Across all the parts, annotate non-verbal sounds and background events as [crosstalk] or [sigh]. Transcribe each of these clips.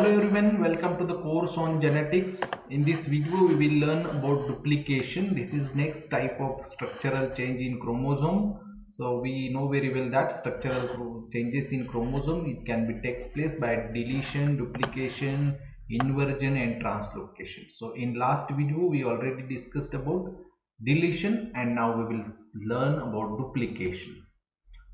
Hello everyone, welcome to the course on genetics. In this video we will learn about duplication. This is next type of structural change in chromosome. So we know very well that structural changes in chromosome it can be takes place by deletion, duplication, inversion and translocation. So in last video we already discussed about deletion and now we will learn about duplication.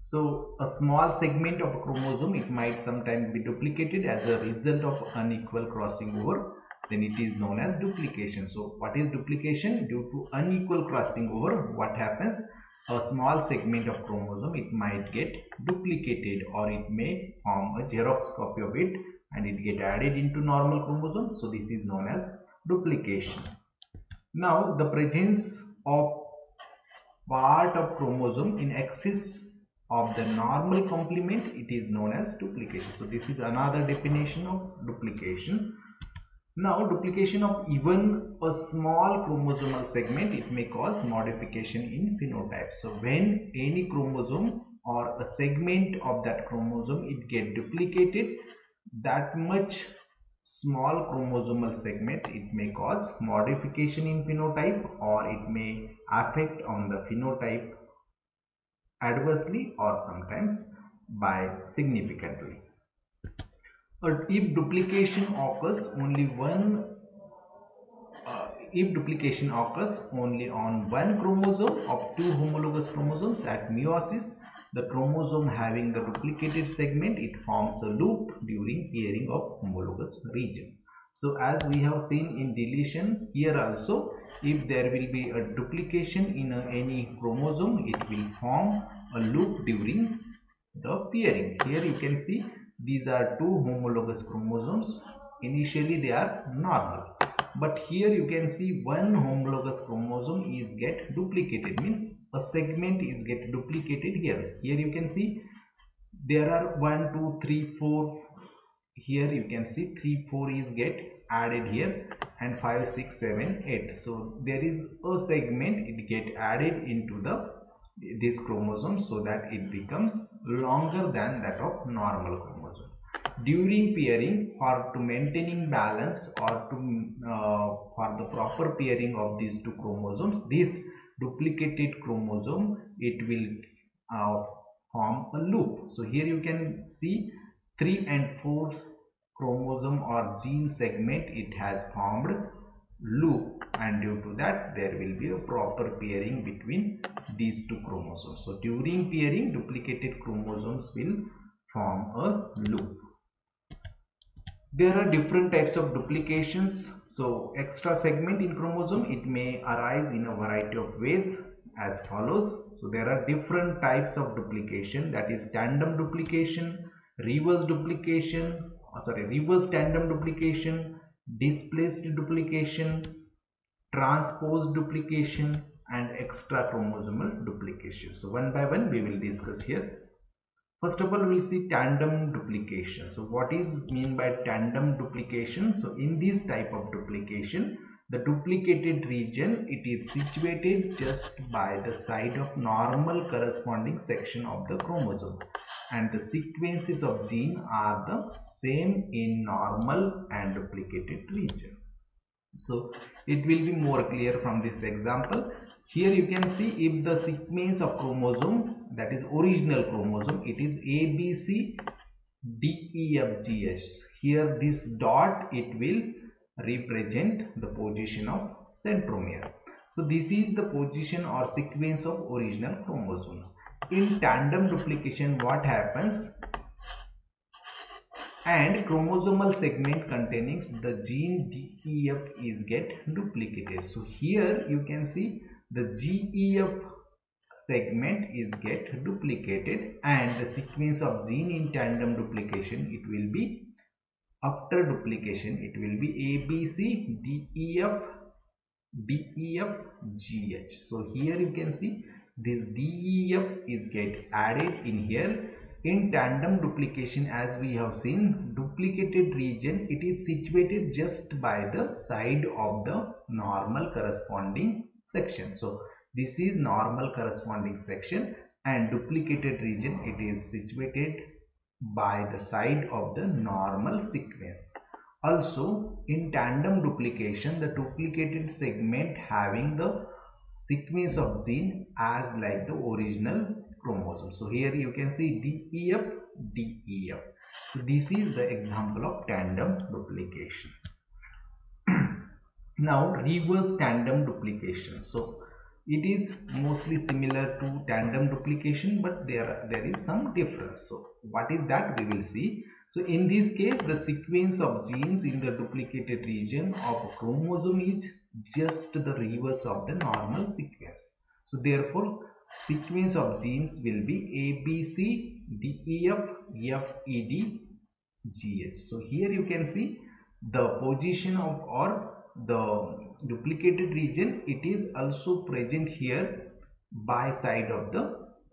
So a small segment of a chromosome it might sometimes be duplicated as a result of unequal crossing over then it is known as duplication. So what is duplication? Due to unequal crossing over what happens? A small segment of chromosome it might get duplicated or it may form a xerox copy of it and it get added into normal chromosome. So this is known as duplication. Now the presence of part of chromosome in excess of the normal complement it is known as duplication. So this is another definition of duplication. Now duplication of even a small chromosomal segment it may cause modification in phenotype. So when any chromosome or a segment of that chromosome it get duplicated that much small chromosomal segment it may cause modification in phenotype or it may affect on the phenotype adversely or sometimes by significantly. But if duplication occurs only one uh, if duplication occurs only on one chromosome of two homologous chromosomes at meiosis the chromosome having the duplicated segment it forms a loop during pairing of homologous regions so as we have seen in deletion here also if there will be a duplication in a, any chromosome it will form a loop during the pairing. Here you can see these are two homologous chromosomes. Initially they are normal. But here you can see one homologous chromosome is get duplicated means a segment is get duplicated here. Here you can see there are one two three four. Here you can see 3 4 is get added here and 5 6 7 8 so there is a segment it get added into the this chromosome so that it becomes longer than that of normal chromosome. During pairing or to maintaining balance or to uh, for the proper pairing of these two chromosomes this duplicated chromosome it will uh, form a loop. So here you can see 3 and 4 chromosome or gene segment it has formed loop. And due to that there will be a proper pairing between these two chromosomes. So during pairing duplicated chromosomes will form a loop. There are different types of duplications. So extra segment in chromosome it may arise in a variety of ways as follows. So there are different types of duplication. That is tandem duplication reverse duplication oh, sorry reverse tandem duplication displaced duplication transposed duplication and extra chromosomal duplication. So one by one we will discuss here. First of all we will see tandem duplication. So what is mean by tandem duplication? So in this type of duplication the duplicated region it is situated just by the side of normal corresponding section of the chromosome and the sequences of gene are the same in normal and duplicated region. So it will be more clear from this example. Here you can see if the sequence of chromosome that is original chromosome it is abc defgh here this dot it will represent the position of centromere. So this is the position or sequence of original chromosomes in tandem duplication what happens and chromosomal segment containing the gene DEF is get duplicated. So here you can see the GEF segment is get duplicated and the sequence of gene in tandem duplication it will be after duplication it will be ABC DEF DEF GH. So here you can see this DEF is get added in here. In tandem duplication as we have seen duplicated region it is situated just by the side of the normal corresponding section. So this is normal corresponding section and duplicated region it is situated by the side of the normal sequence. Also, in tandem duplication, the duplicated segment having the sequence of gene as like the original chromosome. So here you can see DEF, DEF. So this is the example of tandem duplication. [clears throat] now reverse tandem duplication. So it is mostly similar to tandem duplication but there there is some difference. So what is that we will see. So in this case the sequence of genes in the duplicated region of chromosome is just the reverse of the normal sequence. So therefore sequence of genes will be A, B, C, D, E, F, F, E, D, G, H. So here you can see the position of or the duplicated region it is also present here by side of the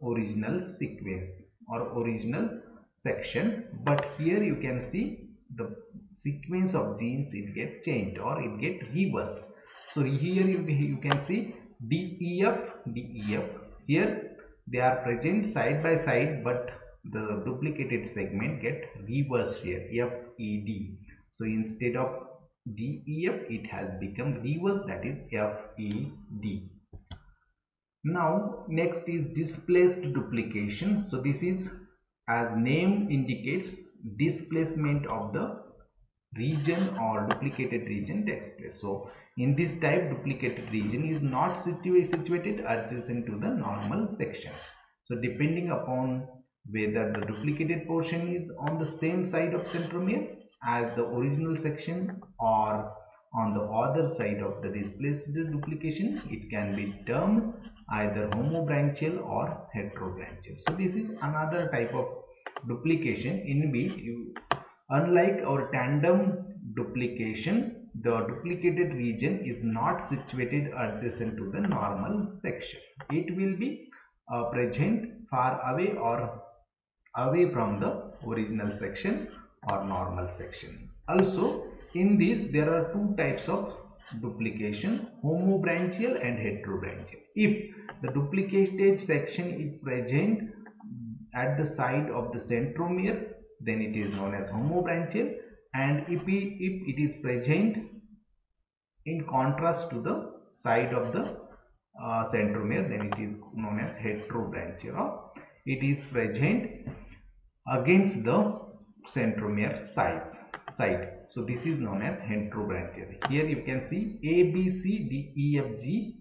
original sequence or original section but here you can see the sequence of genes it get changed or it get reversed so here you, you can see DEF, DEF. Here they are present side by side but the duplicated segment get reversed here FED. So instead of DEF it has become reverse that is FED. Now next is displaced duplication. So this is as name indicates displacement of the region or duplicated region takes place. So in this type duplicated region is not situa situated adjacent to the normal section. So depending upon whether the duplicated portion is on the same side of centromere as the original section or on the other side of the displaced duplication it can be termed either homobranchial or heterobranchial. So this is another type of duplication in which you unlike our tandem duplication the duplicated region is not situated adjacent to the normal section. It will be uh, present far away or away from the original section or normal section. Also in this there are two types of duplication homobranchial and heterobranchial. If the duplicated section is present at the side of the centromere then it is known as homobranchial and if it, if it is present in contrast to the side of the uh, centromere then it is known as heterobranchial. It is present against the centromere sides side. So this is known as heterobranchial. Here you can see a b c d e f g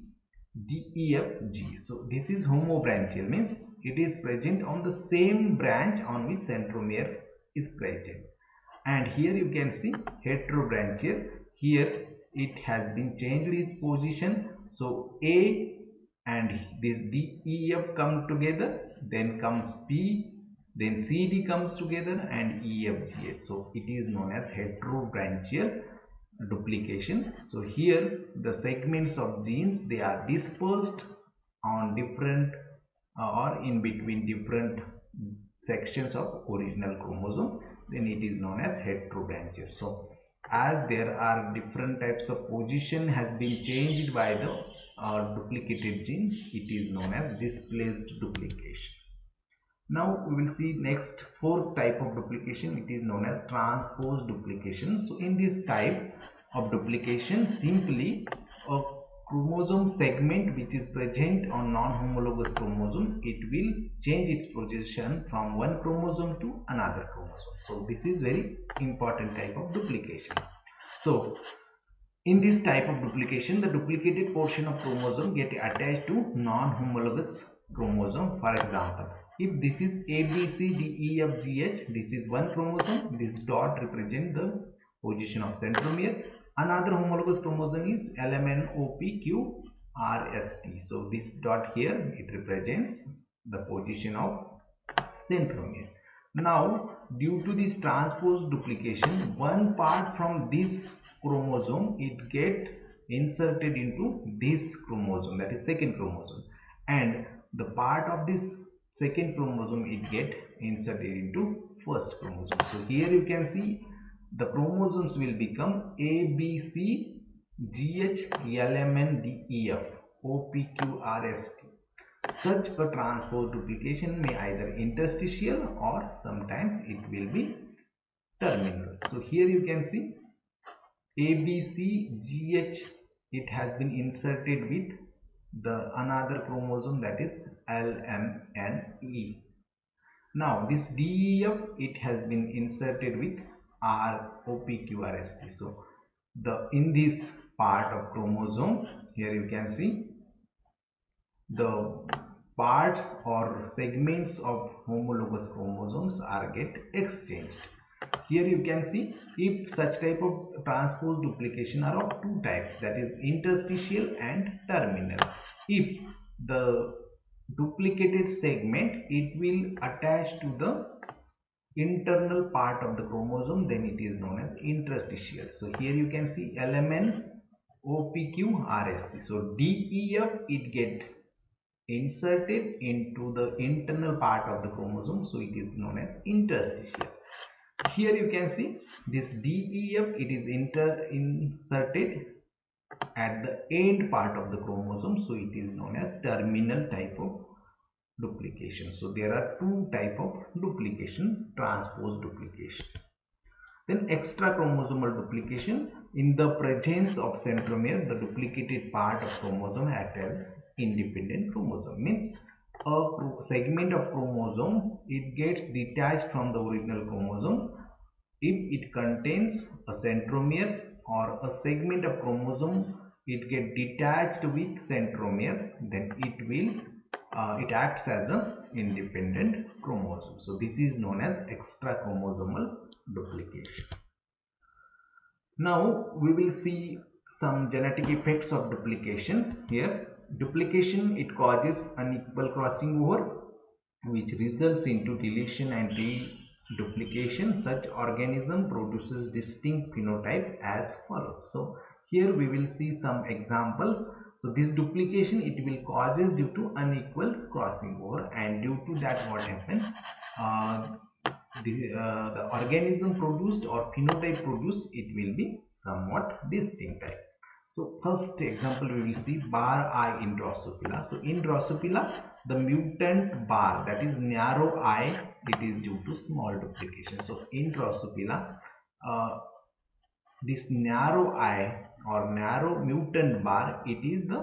d e f g. So this is homobranchial means it is present on the same branch on which centromere is present and here you can see heterobranchial here it has been changed its position. So a and this d e f come together. Then comes p then cd comes together and e f g h. So it is known as heterobranchial duplication. So here the segments of genes they are dispersed on different uh, or in between different sections of original chromosome then it is known as heterobranchial so as there are different types of position has been changed by the uh, duplicated gene it is known as displaced duplication. Now we will see next fourth type of duplication. It is known as transpose duplication. So in this type of duplication simply a chromosome segment which is present on non-homologous chromosome it will change its position from one chromosome to another chromosome. So this is very important type of duplication. So in this type of duplication the duplicated portion of chromosome get attached to non-homologous chromosome. For example if this is a b c d e f g h this is one chromosome. This dot represent the position of centromere another homologous chromosome is LMNOPQRST. So this dot here it represents the position of centromere. Now due to this transpose duplication one part from this chromosome it get inserted into this chromosome that is second chromosome and the part of this second chromosome it get inserted into first chromosome. So here you can see the chromosomes will become A, B, C, G, H, L, M, N, D, E, F, O, P, Q, R, S, T. Such a transpose duplication may either interstitial or sometimes it will be terminal. So here you can see ABCGH it has been inserted with the another chromosome that is LMNE. Now this DEF it has been inserted with ROPQRST. So the in this part of chromosome here you can see the parts or segments of homologous chromosomes are get exchanged here you can see if such type of transpose duplication are of two types that is interstitial and terminal if the duplicated segment it will attach to the internal part of the chromosome then it is known as interstitial. So here you can see lmn opq rst so def it get inserted into the internal part of the chromosome. So it is known as interstitial. Here you can see this def it is inter inserted at the end part of the chromosome. So it is known as terminal type of duplication. So there are two type of duplication transpose duplication. Then extra chromosomal duplication. In the presence of centromere the duplicated part of chromosome act as independent chromosome. Means a segment of chromosome it gets detached from the original chromosome. If it contains a centromere or a segment of chromosome it get detached with centromere then it will uh, it acts as an independent chromosome. So this is known as extra chromosomal duplication. Now we will see some genetic effects of duplication here. Duplication it causes unequal crossing over which results into deletion and reduplication. Such organism produces distinct phenotype as follows. So here we will see some examples so this duplication it will causes due to unequal crossing over and due to that what happen uh, the, uh, the organism produced or phenotype produced it will be somewhat distinct type so first example we will see bar eye in Drosophila. So in Drosophila the mutant bar that is narrow eye it is due to small duplication. So in Drosophila uh, this narrow eye or narrow mutant bar it is the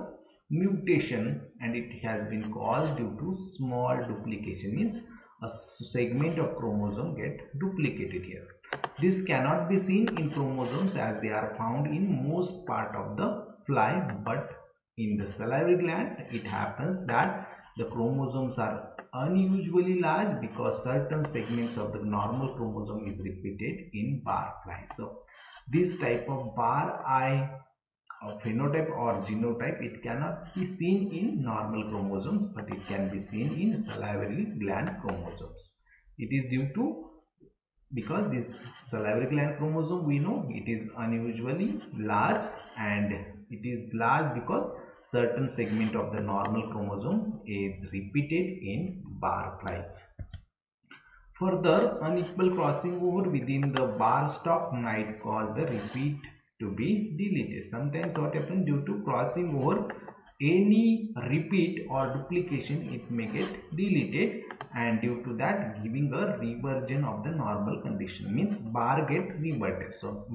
mutation and it has been caused due to small duplication means a segment of chromosome get duplicated here this cannot be seen in chromosomes as they are found in most part of the fly but in the salivary gland it happens that the chromosomes are unusually large because certain segments of the normal chromosome is repeated in bar fly. So this type of bar eye uh, phenotype or genotype it cannot be seen in normal chromosomes but it can be seen in salivary gland chromosomes. It is due to because this salivary gland chromosome we know it is unusually large and it is large because certain segment of the normal chromosome is repeated in bar flies. Further, unequal crossing over within the bar stop might cause the repeat to be deleted. Sometimes what happens due to crossing over any repeat or duplication it may get deleted and due to that giving a reversion of the normal condition means bar get reverted so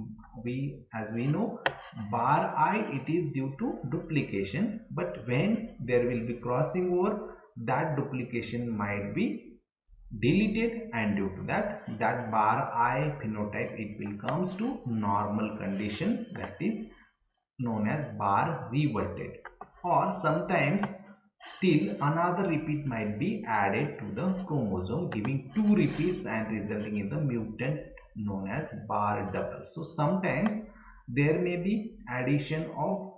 we as we know bar eye it is due to duplication but when there will be crossing over that duplication might be deleted and due to that that bar eye phenotype it will comes to normal condition that is known as bar reverted or sometimes Still, another repeat might be added to the chromosome giving two repeats and resulting in the mutant known as bar double. So, sometimes there may be addition of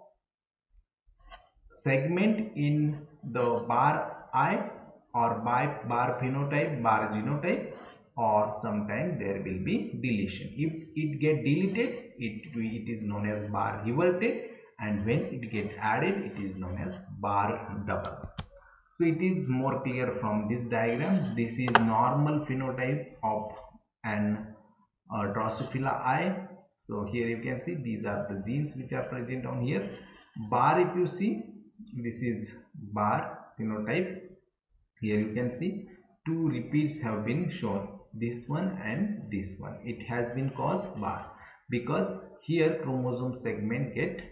segment in the bar eye or by bar phenotype, bar genotype or sometimes there will be deletion. If it get deleted, it, it is known as bar reverted and when it get added it is known as bar double. So it is more clear from this diagram. This is normal phenotype of an uh, drosophila eye so here you can see these are the genes which are present on here. Bar if you see this is bar phenotype here you can see two repeats have been shown this one and this one. It has been caused bar because here chromosome segment get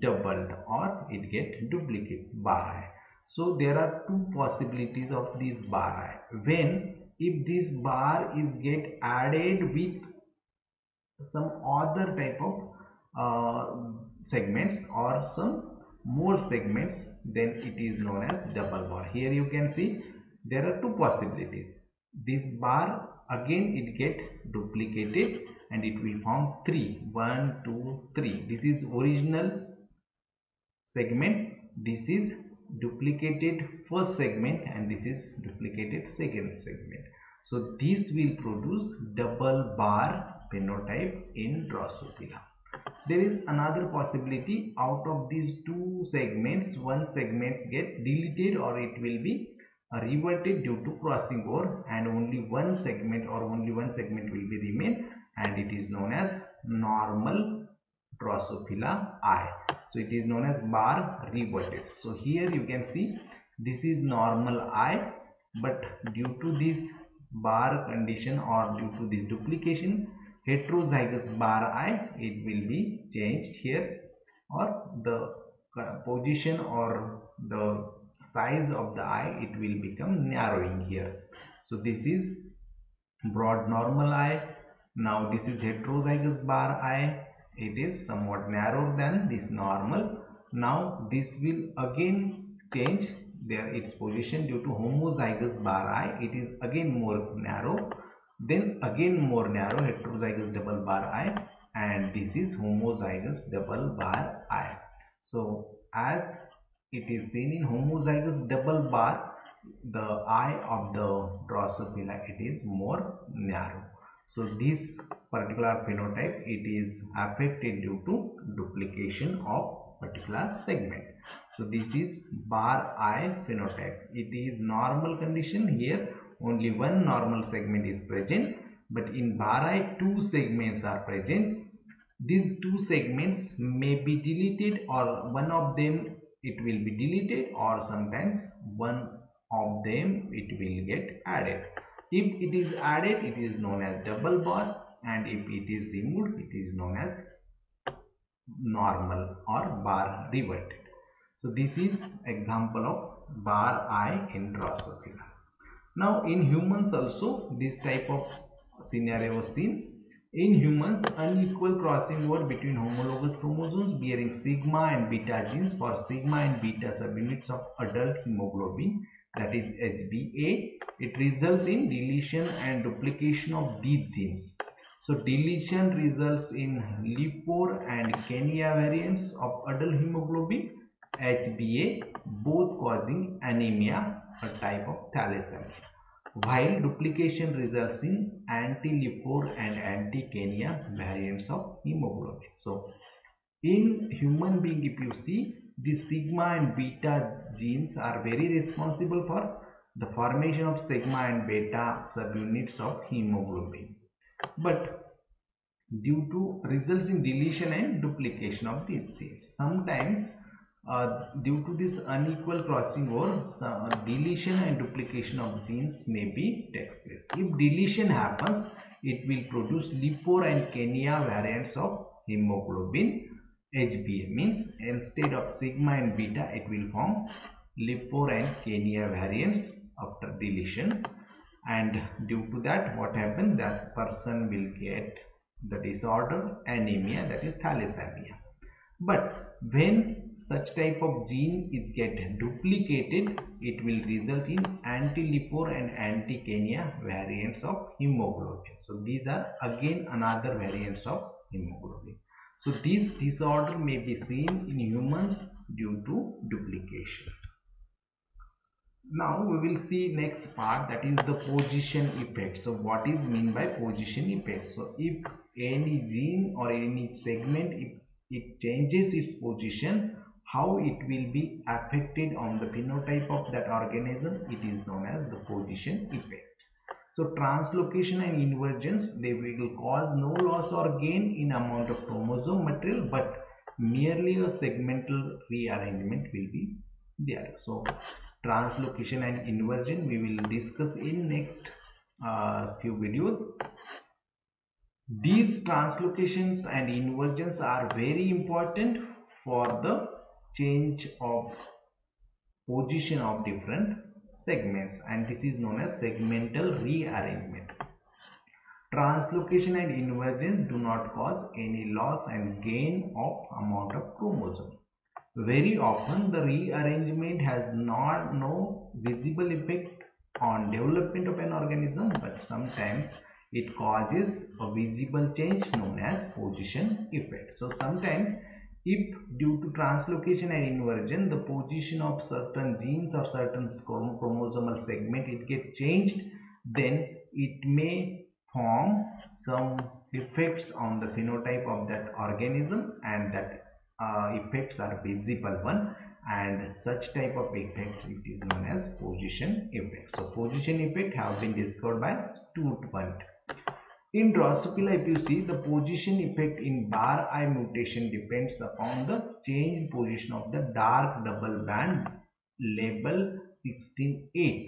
doubled or it get duplicate bar so there are two possibilities of this bar. When if this bar is get added with some other type of uh, segments or some more segments then it is known as double bar. Here you can see there are two possibilities. This bar again it get duplicated and it will form three. One two three. This is original segment. This is duplicated first segment and this is duplicated second segment. So this will produce double bar phenotype in Drosophila. There is another possibility out of these two segments one segments get deleted or it will be uh, reverted due to crossing over and only one segment or only one segment will be remain and it is known as normal Drosophila eye. So it is known as bar reverted. So here you can see this is normal eye but due to this bar condition or due to this duplication heterozygous bar eye it will be changed here. Or the uh, position or the size of the eye it will become narrowing here. So this is broad normal eye. Now this is heterozygous bar eye it is somewhat narrower than this normal. Now this will again change there its position due to homozygous bar eye it is again more narrow then again more narrow heterozygous double bar eye and this is homozygous double bar eye. so as it is seen in homozygous double bar the eye of the drosophila it is more narrow. So this particular phenotype it is affected due to duplication of particular segment. So this is bar eye phenotype. It is normal condition here only one normal segment is present but in bar eye two segments are present. These two segments may be deleted or one of them it will be deleted or sometimes one of them it will get added. If it is added it is known as double bar and if it is removed it is known as normal or bar reverted. So this is example of bar eye in drosophila now in humans also this type of scenario was seen in humans, unequal crossing over between homologous chromosomes bearing sigma and beta genes for sigma and beta subunits of adult hemoglobin that is HbA. It results in deletion and duplication of these genes. So deletion results in Lepore and Kenya variants of adult hemoglobin HbA both causing anemia a type of thalassemia while duplication results in anti-Lepore and anti-Kenya variants of hemoglobin. So, in human being if you see the sigma and beta genes are very responsible for the formation of sigma and beta subunits of hemoglobin. But due to results in deletion and duplication of these genes, sometimes uh, due to this unequal crossing over uh, deletion and duplication of genes may be takes place. If deletion happens it will produce Lepore and Kenya variants of hemoglobin HbA means instead of sigma and beta it will form Lepore and Kenya variants after deletion. And due to that what happened? That person will get the disorder anemia that is thalassemia. But when such type of gene is get duplicated. It will result in anti-Lepore and anti-Kenya variants of hemoglobin. So these are again another variants of hemoglobin. So this disorder may be seen in humans due to duplication. Now we will see next part that is the position effect. So what is mean by position effect? So if any gene or any segment if it changes its position how it will be affected on the phenotype of that organism it is known as the position effects. So translocation and invergence they will cause no loss or gain in amount of chromosome material but merely a segmental rearrangement will be there. So translocation and inversion we will discuss in next uh, few videos. These translocations and inversions are very important for the change of position of different segments and this is known as segmental rearrangement. Translocation and inversion do not cause any loss and gain of amount of chromosome. Very often the rearrangement has not no visible effect on development of an organism but sometimes it causes a visible change known as position effect. So sometimes if due to translocation and inversion the position of certain genes or certain chromosomal segment it get changed then it may form some effects on the phenotype of that organism and that uh, effects are visible one and such type of effect it is known as position effect so position effect have been discovered by Sturtevant in Drosophila if you see the position effect in bar eye mutation depends upon the change position of the dark double band label 16A2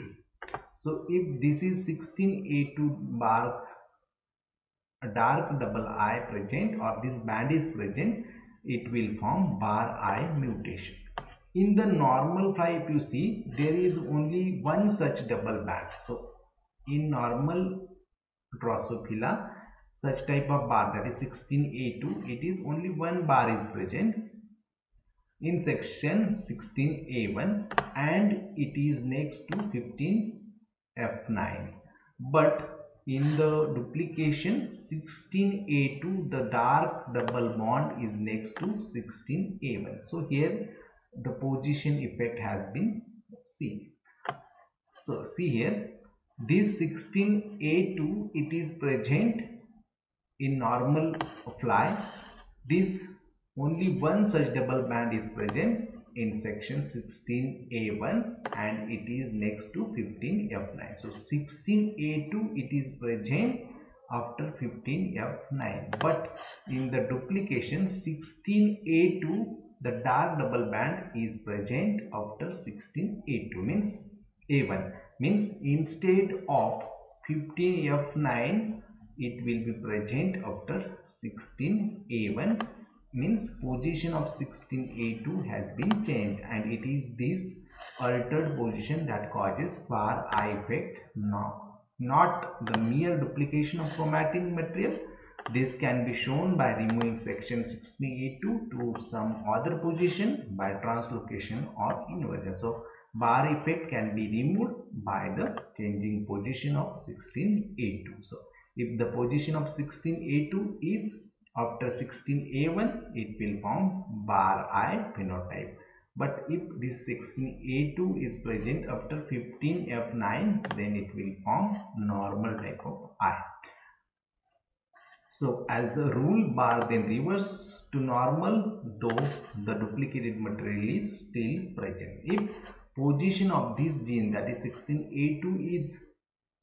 so if this is 16A2 bar dark double I present or this band is present it will form bar eye mutation. In the normal fly if you see there is only one such double band. So in normal Drosophila such type of bar that is 16A2 it is only one bar is present in section 16A1 and it is next to 15F9 but in the duplication 16a2 the dark double band is next to 16a1 so here the position effect has been seen. So see here this 16a2 it is present in normal fly this only one such double band is present in section 16a1 and it is next to 15f9 so 16a2 it is present after 15f9 but in the duplication 16a2 the dark double band is present after 16a2 means a1 means instead of 15f9 it will be present after 16a1 means position of 16A2 has been changed and it is this altered position that causes bar eye effect. Now not the mere duplication of chromatin material this can be shown by removing section 16A2 to some other position by translocation or inversion. So bar effect can be removed by the changing position of 16A2 so if the position of 16A2 is after 16A1 it will form bar eye phenotype but if this 16A2 is present after 15F9 then it will form normal type of eye. So as a rule bar then reverse to normal though the duplicated material is still present. If position of this gene that is 16A2 is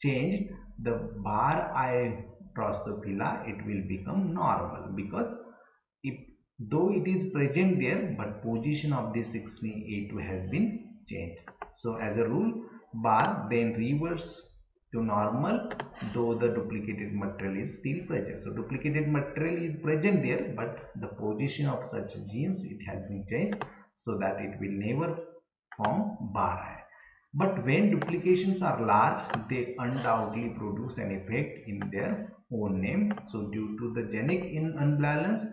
changed the bar eye drosophila it will become normal because if though it is present there but position of this 16A2 has been changed. So as a rule bar then reverse to normal though the duplicated material is still present. So duplicated material is present there but the position of such genes it has been changed so that it will never form bar but when duplications are large they undoubtedly produce an effect in their own name. So due to the genic unbalance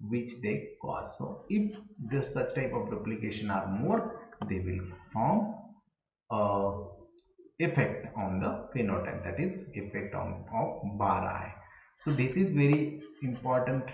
which they cause. So if this such type of duplication are more they will form a effect on the phenotype that is effect on of bar eye. So this is very important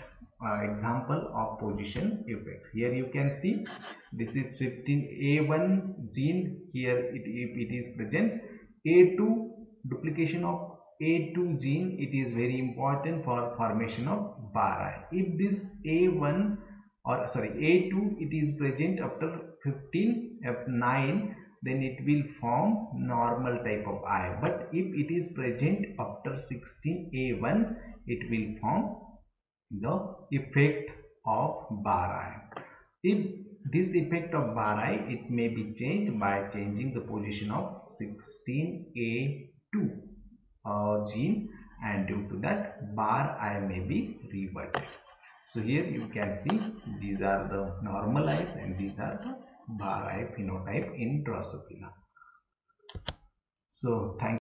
uh, example of position effects. Here you can see this is 15A1 gene. Here it, it is present. A2 duplication of a2 gene it is very important for formation of bar If this A1 or sorry A2 it is present after 15 F9 then it will form normal type of eye but if it is present after 16 A1 it will form the effect of bar eye. If this effect of bar eye it may be changed by changing the position of 16 A2 uh, gene and due to that bar eye may be reverted. So here you can see these are the normal eyes and these are the bar eye phenotype in Drosophila. So thank